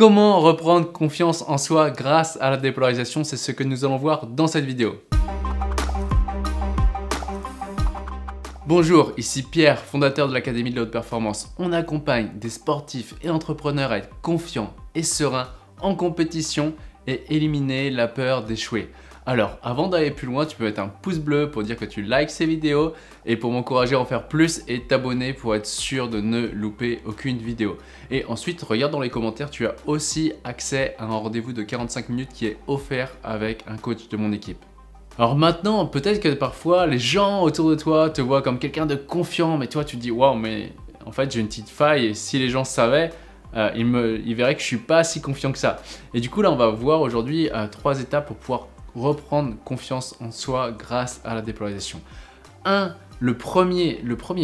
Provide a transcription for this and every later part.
Comment reprendre confiance en soi grâce à la dépolarisation C'est ce que nous allons voir dans cette vidéo. Bonjour, ici Pierre, fondateur de l'Académie de la Haute Performance. On accompagne des sportifs et entrepreneurs à être confiants et sereins en compétition et éliminer la peur d'échouer. Alors, avant d'aller plus loin, tu peux mettre un pouce bleu pour dire que tu likes ces vidéos et pour m'encourager à en faire plus et t'abonner pour être sûr de ne louper aucune vidéo. Et ensuite, regarde dans les commentaires, tu as aussi accès à un rendez-vous de 45 minutes qui est offert avec un coach de mon équipe. Alors maintenant, peut-être que parfois les gens autour de toi te voient comme quelqu'un de confiant, mais toi tu te dis waouh, mais en fait j'ai une petite faille et si les gens savaient, euh, ils, me, verraient que je suis pas si confiant que ça. Et du coup là, on va voir aujourd'hui euh, trois étapes pour pouvoir reprendre confiance en soi grâce à la dépolarisation. Un, le premier,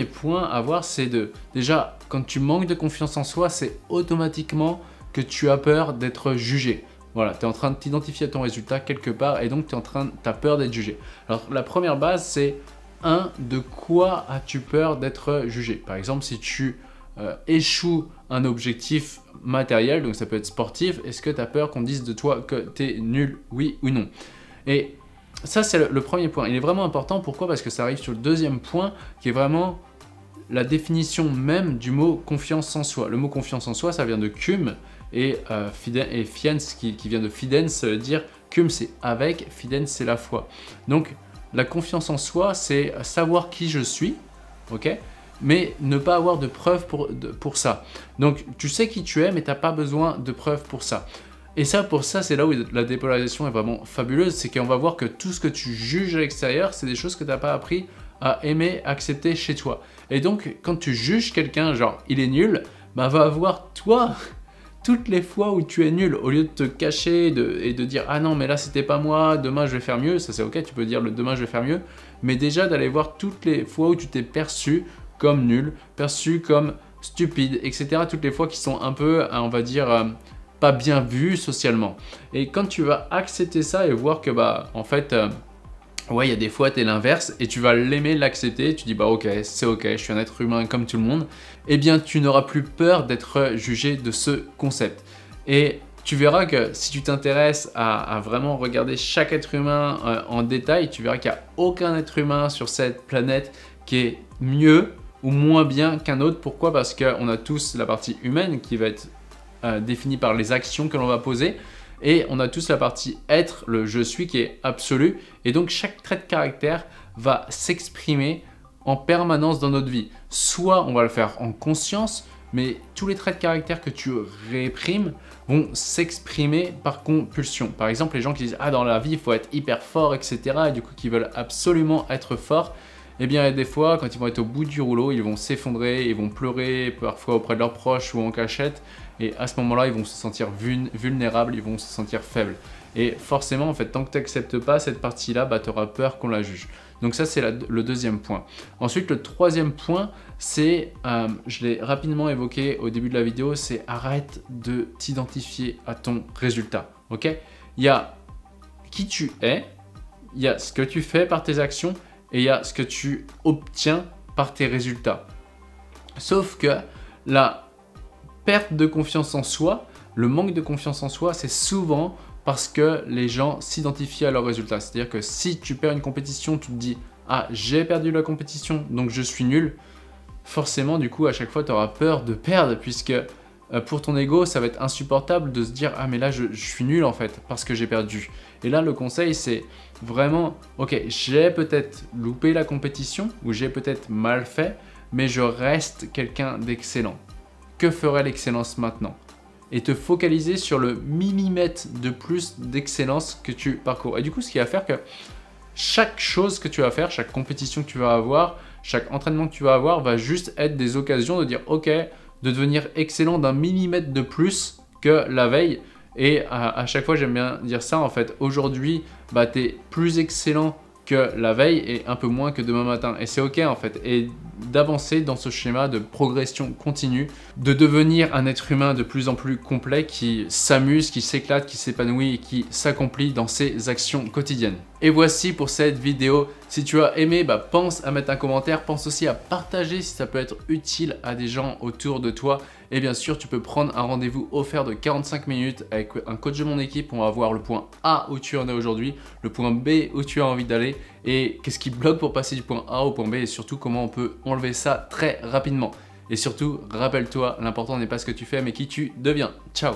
point à voir, c'est de déjà, quand tu manques de confiance en soi, c'est automatiquement que tu as peur d'être jugé. Voilà, tu es en train de t'identifier à ton résultat quelque part et donc tu en train, as peur d'être jugé. Alors la première base, c'est un, de quoi as-tu peur d'être jugé? Par exemple, si tu euh, échoues un objectif matériel, donc ça peut être sportif, est-ce que tu as peur qu'on dise de toi que tu es nul, oui ou non? Et ça, c'est le, premier point. Il est vraiment important. Pourquoi? Parce que ça arrive sur le deuxième point, qui est vraiment la définition même du mot confiance en soi. Le mot confiance en soi, ça vient de cum, et, euh, fiens, qui, vient de fidens, ça veut dire cum, c'est avec, fidens, c'est la foi. Donc, la confiance en soi, c'est savoir qui je suis, ok? Mais ne pas avoir de preuves pour, pour ça. Donc, tu sais qui tu es, mais tu n'as pas besoin de preuves pour ça. Et ça, pour ça, c'est là où la dépolarisation est vraiment fabuleuse, c'est qu'on va voir que tout ce que tu juges à l'extérieur, c'est des choses que tu n'as pas appris à aimer, accepter chez toi. Et donc, quand tu juges quelqu'un, genre, il est nul, bah va voir toi toutes les fois où tu es nul, au lieu de te cacher et de dire ah non mais là c'était pas moi, demain je vais faire mieux, ça c'est ok, tu peux dire le demain je vais faire mieux, mais déjà d'aller voir toutes les fois où tu t'es perçu comme nul, perçu comme stupide, etc. Toutes les fois qui sont un peu, on va dire, euh, pas bien vu socialement. Et quand tu vas accepter ça et voir que bah en fait euh, ouais il y a des fois tu es l'inverse et tu vas l'aimer, l'accepter, tu dis bah ok c'est ok, je suis un être humain comme tout le monde, eh bien tu n'auras plus peur d'être jugé de ce concept. Et tu verras que si tu t'intéresses à, vraiment regarder chaque être humain euh, en détail, tu verras qu'il n'y a aucun être humain sur cette planète qui est mieux ou moins bien qu'un autre. Pourquoi? Parce qu'on a tous la partie humaine qui va être euh, défini par les actions que l'on va poser. Et on a tous la partie être, le je suis qui est absolu. Et donc chaque trait de caractère va s'exprimer en permanence dans notre vie. Soit on va le faire en conscience, mais tous les traits de caractère que tu réprimes vont s'exprimer par compulsion. Par exemple, les gens qui disent Ah, dans la vie, il faut être hyper fort, etc. Et du coup, qui veulent absolument être fort. Eh bien, des fois, quand ils vont être au bout du rouleau, ils vont s'effondrer, ils vont pleurer, parfois auprès de leurs proches ou en cachette. Et à ce moment-là, ils vont se sentir vulnérables, ils vont se sentir faibles. Et forcément, en fait, tant que tu n'acceptes pas cette partie-là, bah, tu auras peur qu'on la juge. Donc ça, c'est le deuxième point. Ensuite, le troisième point, c'est, euh, je l'ai rapidement évoqué au début de la vidéo, c'est arrête de t'identifier à ton résultat. Ok? Il y a qui tu es, il y a ce que tu fais par tes actions et il y a ce que tu obtiens par tes résultats. Sauf que la perte de confiance en soi, le manque de confiance en soi, c'est souvent parce que les gens s'identifient à leurs résultats. C'est-à-dire que si tu perds une compétition, tu te dis Ah, j'ai perdu la compétition, donc je suis nul. Forcément, du coup, à chaque fois, tu auras peur de perdre, puisque pour ton ego, ça va être insupportable de se dire Ah, mais là, je, je suis nul en fait, parce que j'ai perdu. Et là, le conseil, c'est vraiment Ok, j'ai peut-être loupé la compétition, ou j'ai peut-être mal fait, mais je reste quelqu'un d'excellent que ferait l'excellence maintenant? Et te focaliser sur le millimètre de plus d'excellence que tu parcours. Et du coup, ce qui va faire que chaque chose que tu vas faire, chaque compétition que tu vas avoir, chaque entraînement que tu vas avoir va juste être des occasions de dire ok, de devenir excellent d'un millimètre de plus que la veille. Et à, chaque fois, j'aime bien dire ça en fait. Aujourd'hui, bah, tu es plus excellent que la veille et un peu moins que demain matin. Et c'est ok en fait. Et d'avancer dans ce schéma de progression continue, de devenir un être humain de plus en plus complet qui s'amuse, qui s'éclate, qui s'épanouit et qui s'accomplit dans ses actions quotidiennes. Et voici pour cette vidéo. Si tu as aimé, bah, pense à mettre un commentaire, pense aussi à partager si ça peut être utile à des gens autour de toi Et bien sûr, tu peux prendre un rendez-vous offert de 45 minutes avec un coach de mon équipe. On va voir le point A où tu en es aujourd'hui, le point B où tu as envie d'aller et qu'est-ce qui bloque pour passer du point A au point B et surtout comment on peut enlever ça très rapidement. Et surtout, rappelle-toi, l'important n'est pas ce que tu fais mais qui tu deviens. Ciao